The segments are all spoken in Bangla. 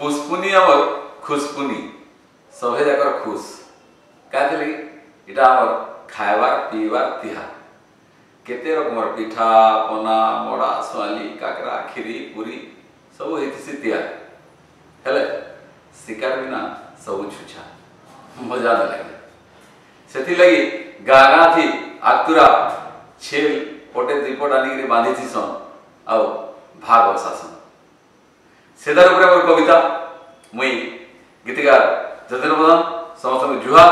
পুষ্পুনি আমার খুশপুনি সবে যাকর খুশ কাঁদলি এটা আমার খাইবার পিইবার তিহার কেতে রকমের পিঠা পনা মড়া সোয়ালি কাকরা খিরি পুরি ସବୁ ହେଇଥିସି ତିଆରି ହେଲେ ଶିକାର ବିନା ସବୁ ଛୁଛା ମଜା ନ ଲାଗେ ସେଥିଲାଗି ଗାଁ ଗାଁ ଥି ଆକ୍ତୁରା ଛେଲ ପଟେ ଦୁଇପଟ ଆନିକିରି ବାନ୍ଧିଥିସନ୍ ଆଉ ଭାଗ ବସାସନ୍ ସେଦାର ଉପରେ ମୋର କବିତା ମୁଇଁ ଗୀତିକାର ଯତୀନ୍ଦ୍ର ପ୍ରଧାନ ସମସ୍ତଙ୍କୁ ଜୁହାର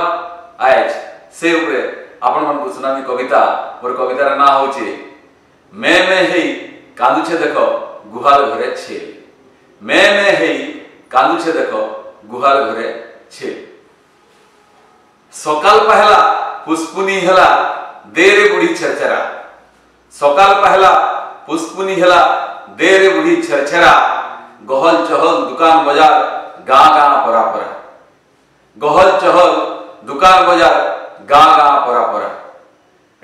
ଆଏଜ୍ ସେ ଉପରେ ଆପଣମାନଙ୍କୁ ଶୁଣାମି କବିତା ମୋର କବିତାର ନାଁ ହଉଛି ମେ ମେ ହେଇ କାନ୍ଦୁଛେ ଦେଖ ଗୁହାଲ ଘରେ ଛେଲ ମେ ମେ ହେଇ କାନ୍ଦୁଛେ ଦେଖ ଗୁହାଲ ଘରେ ଛେଲ ସକାଳ ପାହେଲା ପୁଷ୍ପୁନି ହେଲା ଦେରେ ବୁଢୀ ଛେରଛେରା ସକାଳ ପାହେଲା ପୁଷ୍ପୁନି ହେଲା ଦେରେ ବୁଢୀ ଛେରଛେରା गहल चहल दुकान बाज़ार गाँ गाँव परा परा गहल चहल दुकान बाज़ार गाँ गाँव परा परा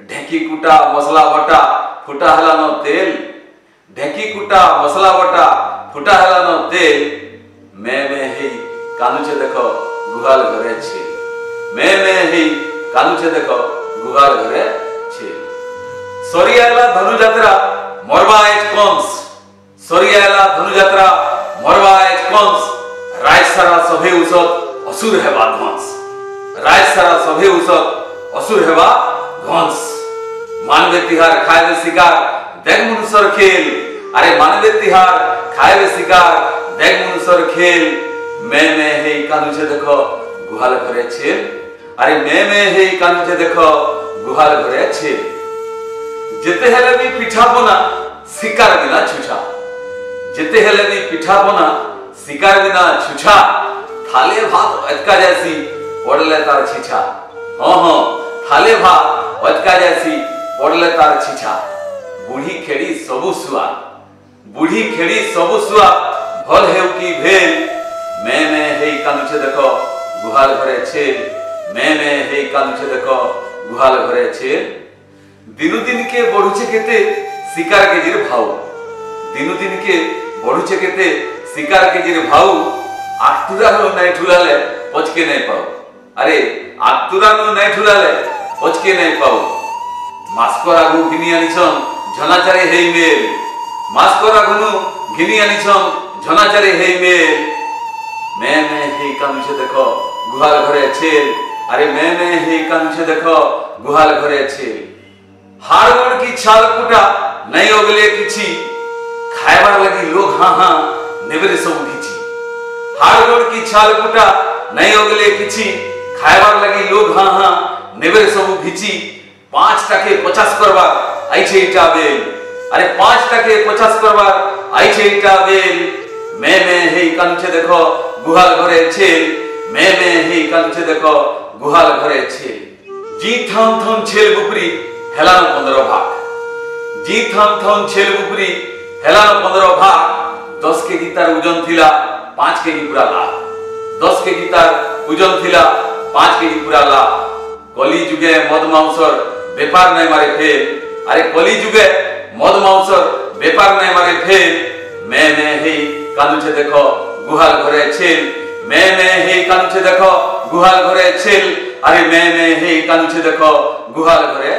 ढेकी कुटा मसला बटा फुटा हला तेल। ढेकी कुटा मसला बटा फुटा हला तेल। मैं मैं ही कानुचे देखो गुहाल घरे छी। मैं मैं ही कानुचे देखो गुहाल घरे छी। सरी आला धनु यात्रा मरवा एज कम्स। सरी आला धनु यात्रा মরবায় কংস রায় সারা সভে উষত অসুর হেবা ধ্বংস রায় সারা সভে উষত অসুর হেবা ধ্বংস মানবে তিহার খায়বে শিকার দেখ মনুষ্যর খেল আরে মানবে তিহার খায়বে শিকার দেখ মনুষ্যর খেল মে মে হেই কাঁদুছে দেখ গুহাল ঘরে ছেল আরে মে মে হেই কাঁদুছে দেখ গুহাল ঘরে ছেল যেতে হেলে বি পিঠা বোনা শিকার বিনা ছুটা যেতে হেলে বি পিঠাপনা শিকার বিনা ছুছা। থালে ভাত অটকা যাসি পড়লে তার ছিছা। হ্যাঁ হ্যাঁ থালে ভাত অটকা যাসি পড়লে তার ছিছা। বুঢ়ী খেড়ি সবু শুয়া বুঢ়ী খেড়ি সবু শুয়া ভল হেউ কি ভেল। মে মে, হেই কান্দুছে দেখ গুহাল ঘরে ছেল। মে মে, হেই কান্দুছে দেখ গুহাল ঘরে ছেল। দিনু দিনকে বଢୁছে কেতে, শিকার কেজির ভাউ। দিনু দিনকে বଢୁছে কেতে? শিকার কেজির ভাউ আতুরানো নাই ঠুলালে পচকে নাই পাও। আরে আতুরানো নাই ঠুলালে পচকে নাই পাও। মাস্কর আগু ঘিনি আনিছন ঝনাচারে হেই মেল। মাস্কর আগুনু ঘিনি আনিছন ঝনাচারে হেই মেল। মে মে হেই কান্দুছে দেখো গুহাল ঘরে ছেল। আরে মে মে হেই কান্দুছে দেখো গুহাল ঘরে ছেল। হাড়গড় কি ছাল কুটা, নাই ওগলে কিছু। খাইবার লাগি লোক, হাঁ হাঁ নেবেরে সব ঘিচি হাড়গড় কি ছাল কুটা নাই ওগলে কিছু খাইবার লাগি লোক, হাঁ হাঁ নেবেরে সব ঘিচি পাঁচ টাকে পচাশ করবার আইছে এটা বেল। আরে পাঁচ টাকে পচাশ করবার আইছে এটা বেল। মে মে, হেই কানুছে দেখো গুহাল ঘরে ছেল। মে মে, হেই কানুছে দেখো গুহাল ঘরে ছেল। জি, থাম থাম, ছেল, বুকরি হেলানো পনেরো ভাগ। জি, থাম থাম, ছেল, বুকরি হেলানো পনেরো ভাগ, দশ কেজি তার ওজন থিলা পাঁচ কেজি পুরা লাভ। দশ কেজি তার ওজন থিলা পাঁচ কেজি পুরা লাভ। কলি যুগে মদ মাংসর বেপার নাই মারে ফেল। আরে কলি যুগে মদ মাংসর বেপার নাই মারে ফেল। মে মে হেই কান্দুছে দেখো গুহাল ঘরে ছেল। মে মে হেই কান্দুছে দেখো গুহাল ঘরে ছেল। আরে মে মে হেই কান্দুছে দেখো গুহাল ঘরে